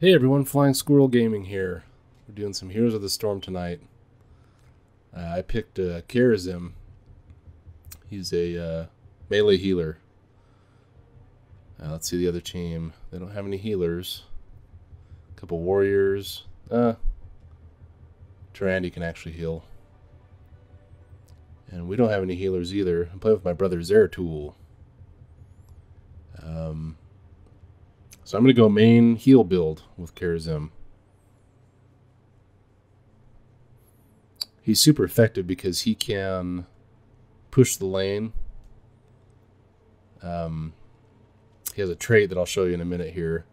Hey everyone, Flying Squirrel Gaming here. We're doing some Heroes of the Storm tonight. Uh, I picked uh, Kharazim. He's a uh, melee healer. Uh, let's see the other team. They don't have any healers. A couple warriors. Uh, Tyrande can actually heal. And we don't have any healers either. I'm playing with my brother Zeratul. Um, so I'm going to go main heal build with Kharazim. He's super effective because he can push the lane. Um, he has a trait that I'll show you in a minute here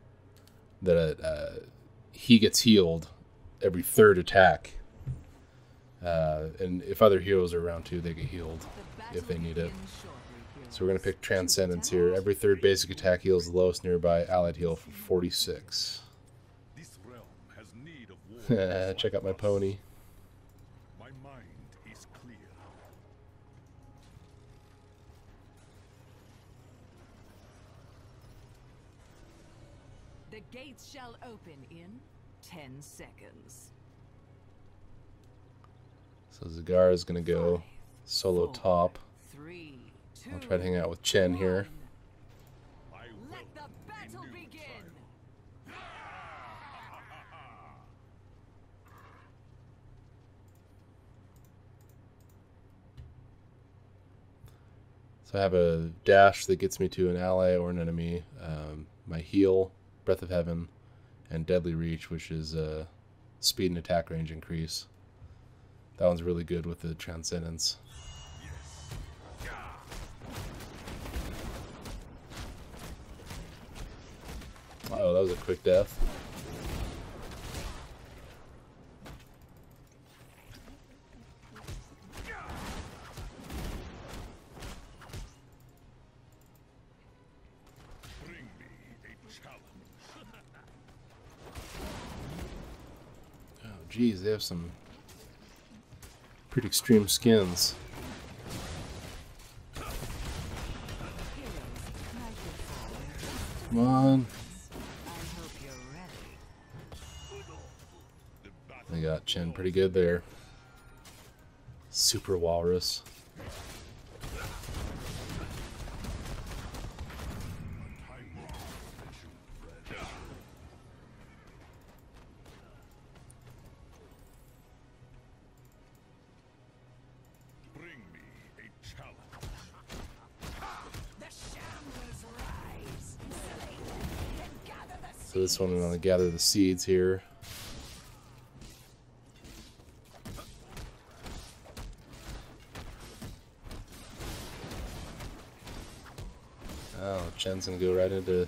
that uh, he gets healed every third attack. Uh, and if other heroes are around too, they get healed if they need it. So we're going to pick Transcendence here. Every third basic attack heals the lowest nearby allied heal for 46. Check out my pony. My mind is clear. The gates shall open in 10 seconds. So Zagar is going to go solo top. I'll try to hang out with Chen here. Let the battle begin. So I have a dash that gets me to an ally or an enemy. Um, my heal, Breath of Heaven, and Deadly Reach, which is uh, speed and attack range increase. That one's really good with the Transcendence. Oh, that was a quick death. Oh, geez, they have some pretty extreme skins. Come on. Got Chen pretty good there. Super Walrus. So this one I'm gonna gather the seeds here. Oh, Chen's gonna go right into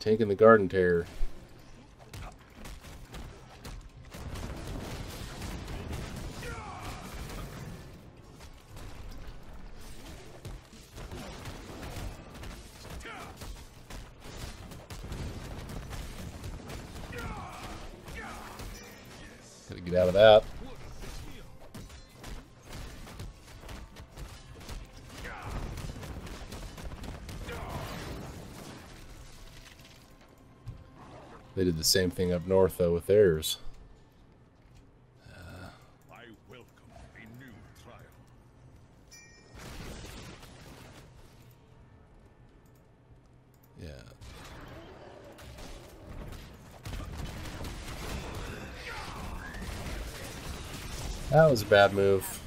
taking the garden terror. The same thing up north though with theirs. I welcome a new trial. Yeah. That was a bad move.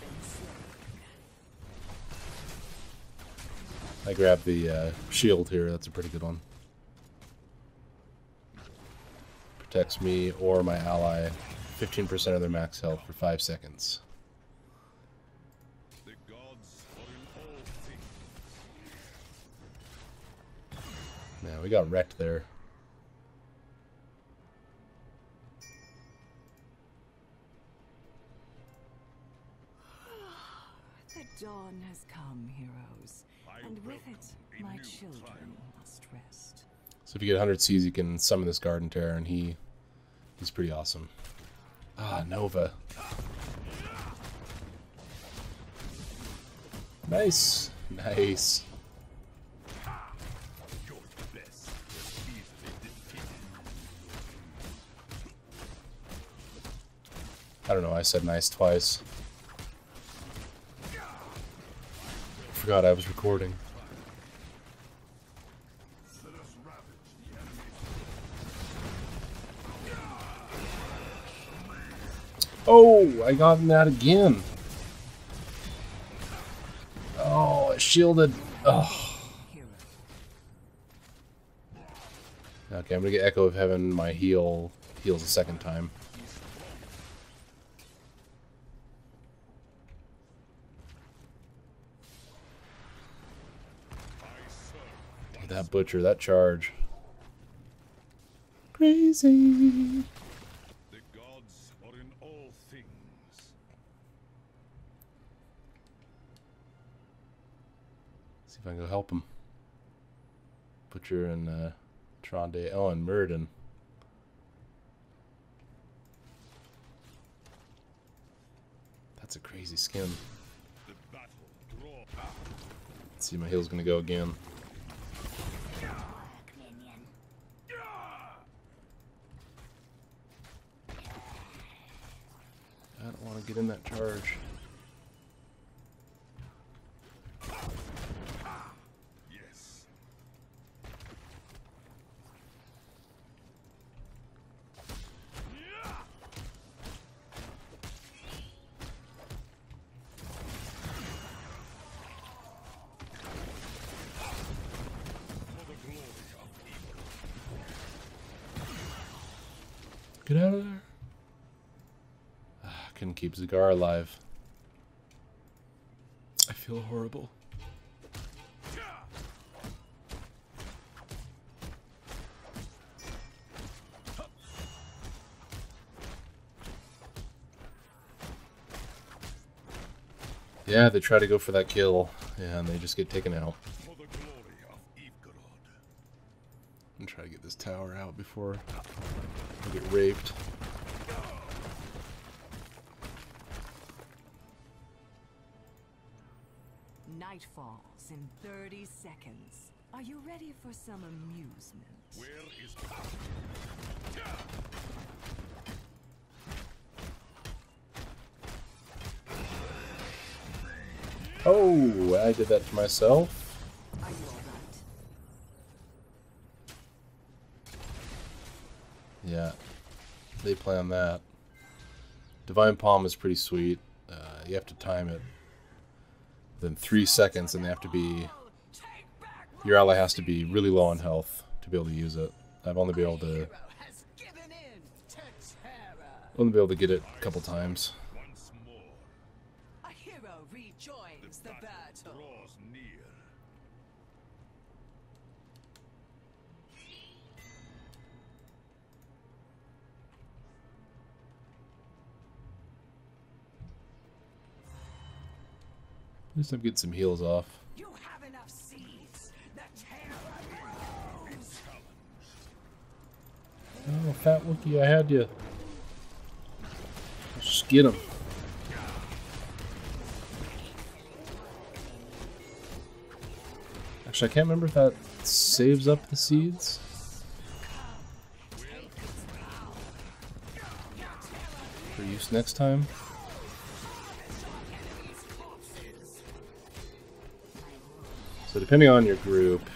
I grabbed the uh, shield here. That's a pretty good one. Protects me or my ally 15% of their max health for 5 seconds. The gods are in all things. Man, we got wrecked there. The dawn has come, heroes. And with it, my children must rest. So if you get 100 Cs, you can summon this Garden Terror, and he He's pretty awesome. Ah, Nova. Nice. Nice. I don't know, I said nice twice. Forgot I was recording. Oh, I got that again. Oh, it shielded. Oh. Okay, I'm gonna get Echo of Heaven. My heal heals a second time. That butcher, that charge. Crazy. The gods are in all things. Can go help him. Butcher and uh, Tyrande. Oh, and Murden. That's a crazy skin. Let's see, my heal's gonna go again. I don't want to get in that charge. Yes. For the glory of evil. Get out of there. Zagar alive. I feel horrible. Yeah, they try to go for that kill, and they just get taken out. For the glory of Ivgorod. And try to get this tower out before I get raped. Falls in 30 seconds. Are you ready for some amusement? Where is Oh, I did that to myself. Are you alright? Yeah, they plan that. Divine Palm is pretty sweet. Uh, you have to time it within three seconds, and they have to be. Your ally has to be really low on health to be able to use it. I've only been able to only been able to get it a couple times. At least I'm getting some heals off. You have enough seeds. The terror grows. Oh, fat Wookie, I had you. Let's just get him. Actually, I can't remember if that saves up the seeds. For use next time. So depending on your group,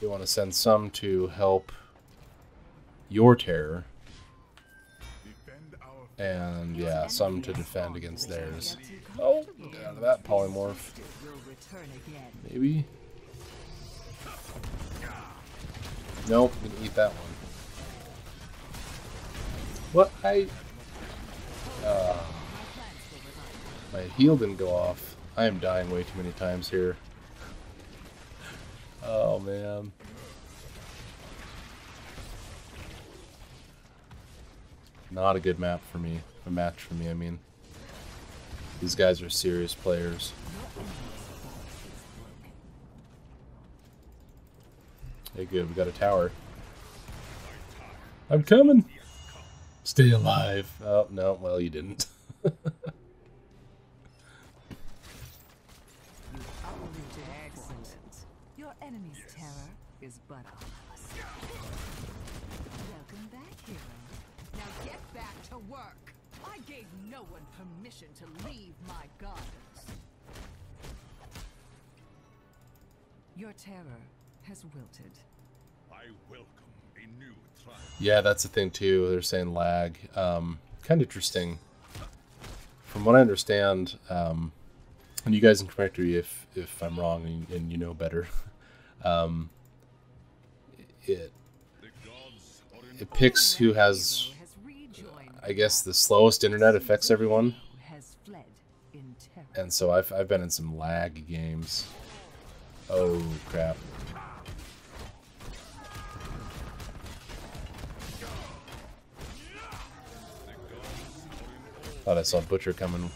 you want to send some to help your terror, and yeah, some to defend against theirs. Oh, get that polymorph. Maybe. Nope, gonna eat that one. What? I. Uh, my heal didn't go off. I am dying way too many times here. Oh man. Not a good map for me. A match for me, I mean. These guys are serious players. Hey, good. We got a tower. I'm coming. Stay alive. Oh no. Well, you didn't. Your enemy's terror is but a husk. Welcome back, hero. Now get back to work. I gave no one permission to leave my gardens. Your terror has wilted. I welcome a new trial. Yeah, that's the thing too. They're saying lag. Um, kind of interesting. From what I understand, um, and you guys can correct me if if I'm wrong and, and you know better. Um, it it picks who has, I guess, the slowest internet affects everyone, and so I've I've been in some lag games. Oh crap! Thought I saw Butcher coming.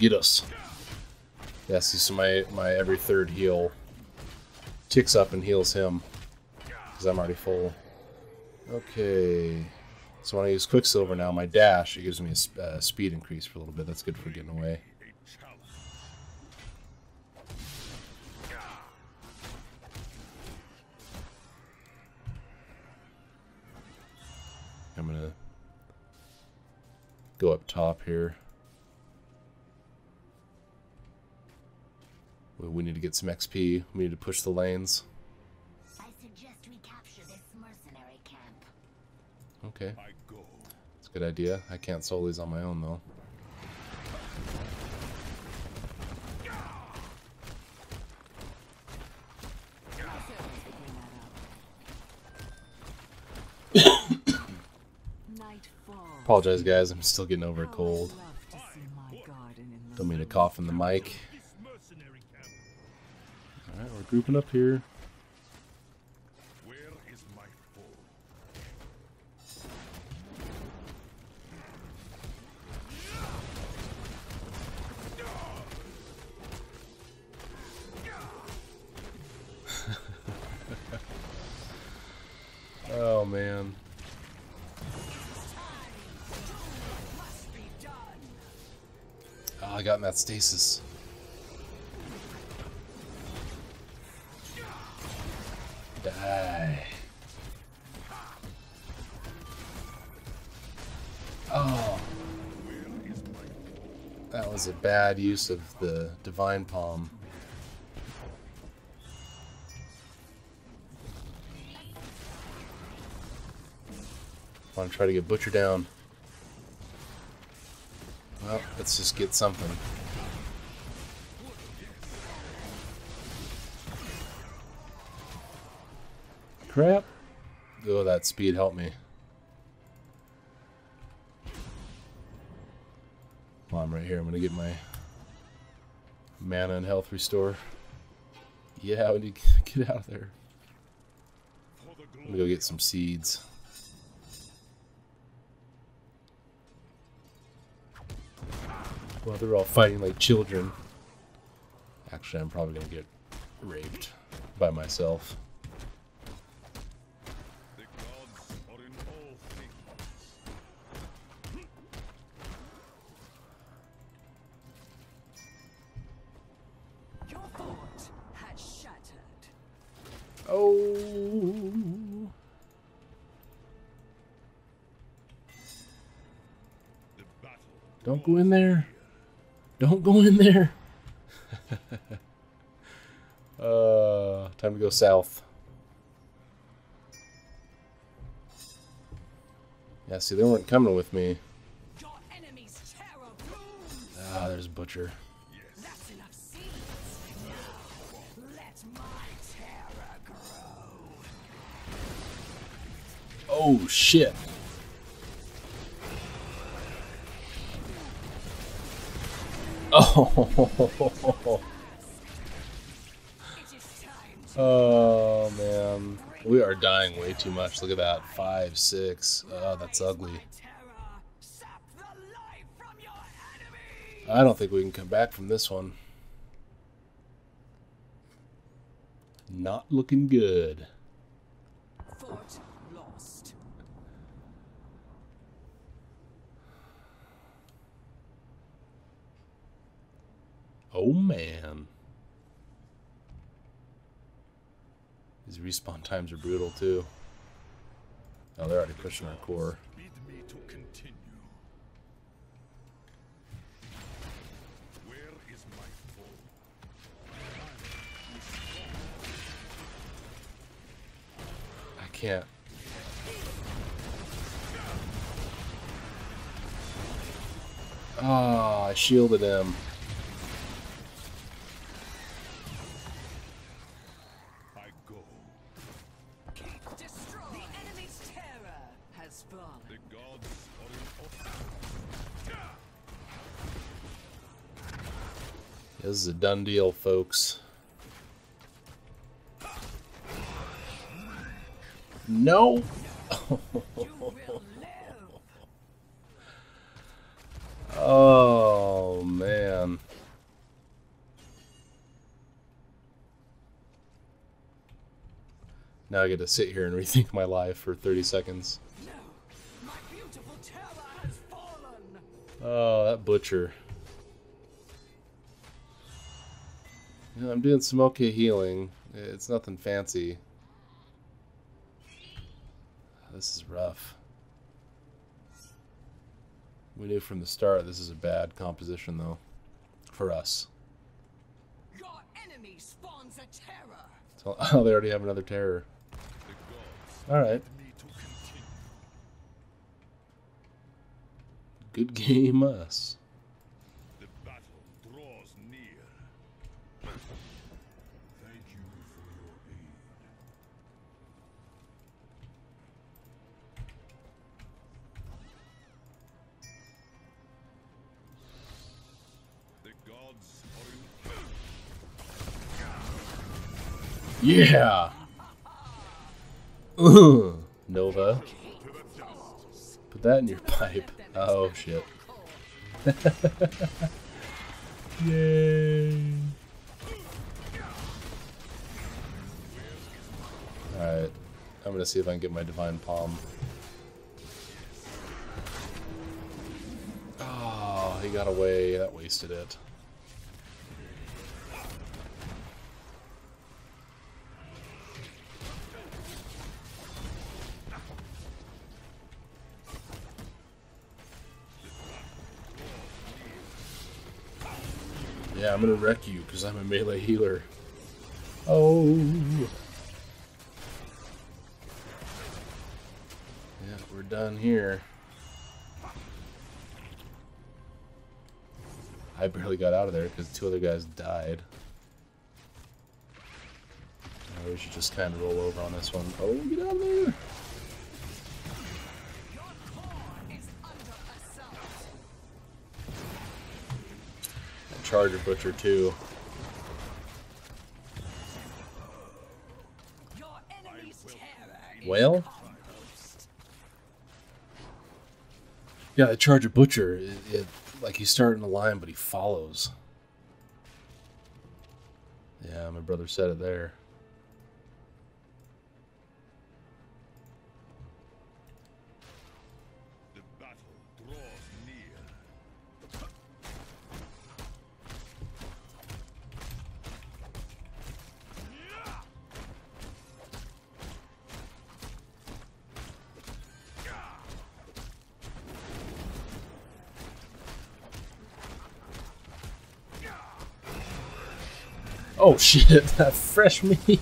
Get us. Yeah, see, so my, my every third heal ticks up and heals him. Because I'm already full. Okay. So when I use Quicksilver now, my dash, it gives me a uh, speed increase for a little bit. That's good for getting away. I'm gonna go up top here. We- We need to get some XP. We need to push the lanes. I suggest we capture this mercenary camp. Okay, it's a good idea. I can't solo these on my own though. Apologize, guys. I'm still getting over a cold. love to see my garden in the Don't mean to cough in the mic. This mercenary camp. All right, we're grouping up here. Where is my foe? Oh man. must be done. Oh, I got in that stasis. Die. Oh. That was a bad use of the Divine Palm. I Want to try to get Butcher down. Well, let's just get something. Crap. Oh, that speed helped me. Well, I'm right here. I'm going to get my mana and health restore. Yeah, we need to get out of there. I'm going to go get some seeds. Well, they're all fighting like children. Actually, I'm probably going to get raped by myself. Don't go in there. Don't go in there. uh, time to go south. Yeah, see, they weren't coming with me. Your enemy's. Ah, there's Butcher. That's enough seeds. Now, let my terror grow. Oh, shit. Oh, oh man. We are dying way too much. Look at that. Five, six. Oh, that's ugly. I don't think we can come back from this one. Not looking good. Oh man. These respawn times are brutal too. Oh, they're already pushing our core. I can't. Ah, oh, I shielded him. This is a done deal, folks. No! You will live. Oh, man. Now I get to sit here and rethink my life for 30 seconds. No. My beautiful terror has fallen. Oh, that butcher. You know, I'm doing some okay healing. It's nothing fancy. This is rough. We knew from the start this is a bad composition, though. For us. Your enemy spawns a terror. Oh, they already have another terror. Alright. need to continue. Good game, us. Yeah! Ugh. Nova. Put that in your pipe. Oh, shit. Yay! Alright. I'm gonna see if I can get my Divine Palm. Oh, he got away. That wasted it. I'm gonna wreck you because I'm a melee healer. Oh. Yeah, we're done here. I barely got out of there because two other guys died. Uh, we should just kind of roll over on this one. Oh, get out of there! Charger Butcher too. Well? Yeah, the Charger Butcher, it, it, like he's starting the line, but he follows. Yeah, my brother said it there. Oh shit, that fresh meat.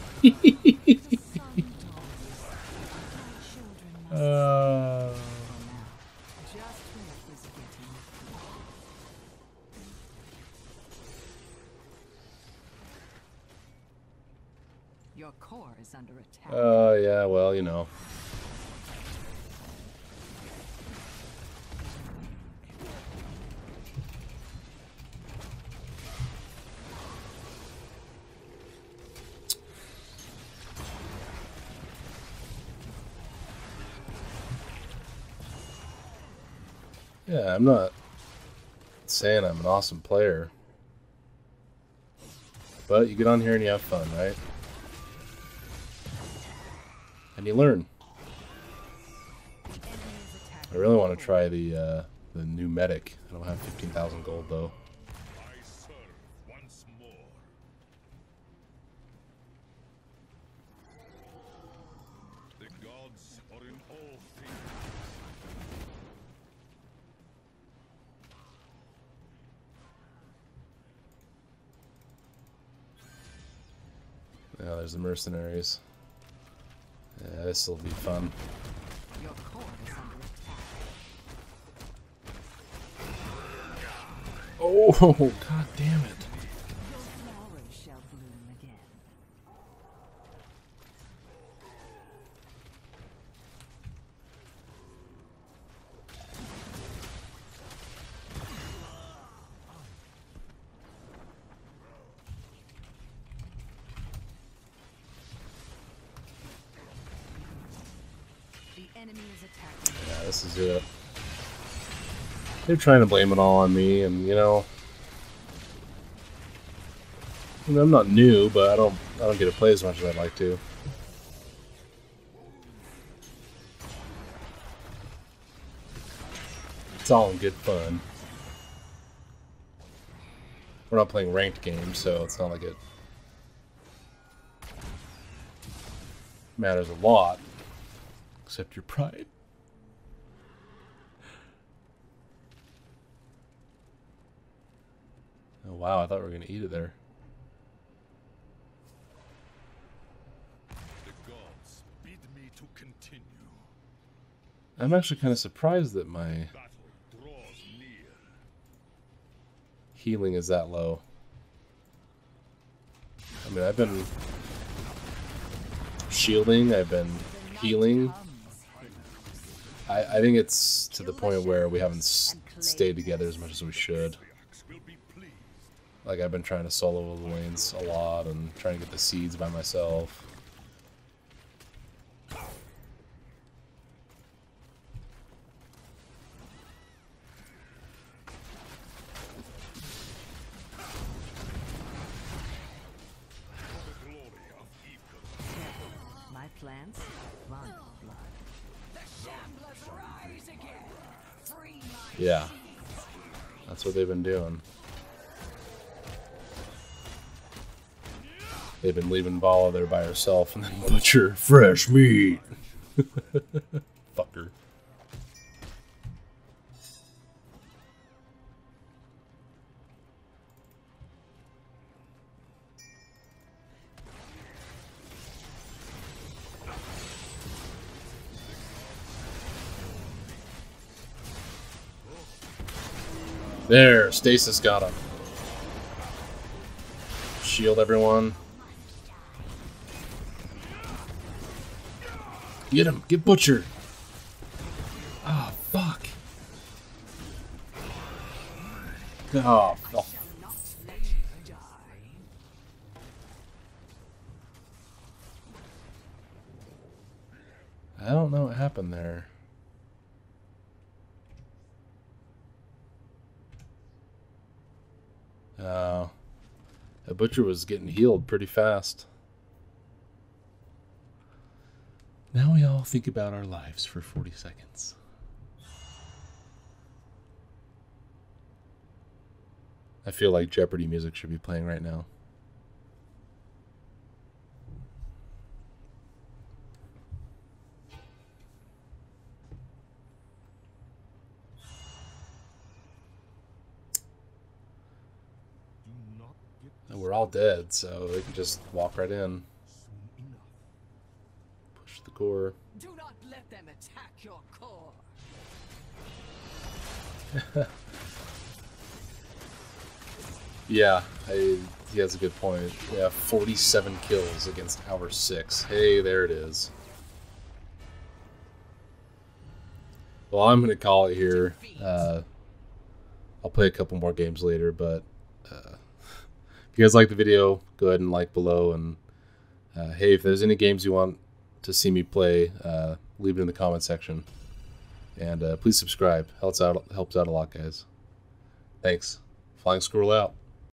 uh, Just when it was getting Your core is under attack. uh, yeah, well, you know. Yeah, I'm not saying I'm an awesome player. But you get on here and you have fun, right? And you learn. I really want to try the uh, the new medic. I don't have 15,000 gold though. There's the mercenaries. Yeah, this will be fun. Your core is under attack. Oh, god damn it. Your flowers shall bloom again. The enemy is attacking. Yeah, this is it. They're trying to blame it all on me, and you know, I mean, I'm not new, but I don't, I don't get to play as much as I'd like to. It's all in good fun. We're not playing ranked games, so it's not like it matters a lot. Except your pride. Wow, I thought we were gonna eat it there. The gods bid me to continue. I'm actually kind of surprised that my draws near. healing is that low. I mean, I've been shielding, I've been healing. I, I think it's to the point where we haven't stayed together as much as we should. Like, I've been trying to solo the lanes a lot and trying to get the seeds by myself. For the glory of Ypres. My plants. Yeah. That's what they've been doing. They've been leaving Valla there by herself and then butcher fresh meat. Fucker. There, Stasis got him. Shield everyone. Get him, get Butcher. Oh, fuck. Oh. I don't know what happened there. Uh, the butcher was getting healed pretty fast. Now we all think about our lives for 40 seconds. I feel like Jeopardy music should be playing right now. Do not get And we're all dead, so they can just walk right in, soon enough. push the core. Do not let them attack your core. Yeah, I, he has a good point. Yeah, 47 kills against our 6. Hey, there it is. Well, I'm going to call it here. Uh, I'll play a couple more games later, but uh, if you guys like the video, go ahead and like below. And uh, hey, if there's any games you want to see me play, uh, leave it in the comment section. And uh, please subscribe. Helps out helps out a lot, guys. Thanks. Flying Squirrel out.